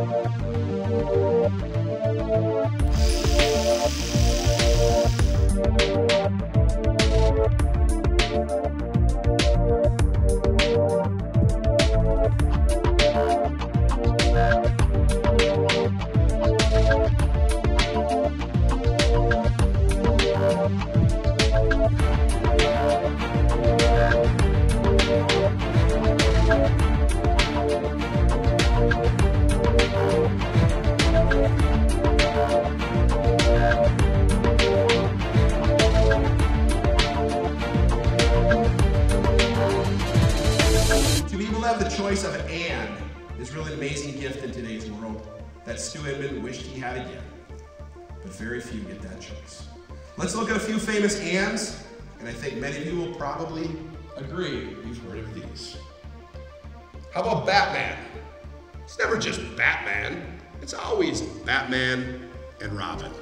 Música It's really an is really an amazing gift in today's world that Stu Edmund wished he had again. But very few get that choice. Let's look at a few famous ands, and I think many of you will probably agree you've heard of these. How about Batman? It's never just Batman. It's always Batman and Robin.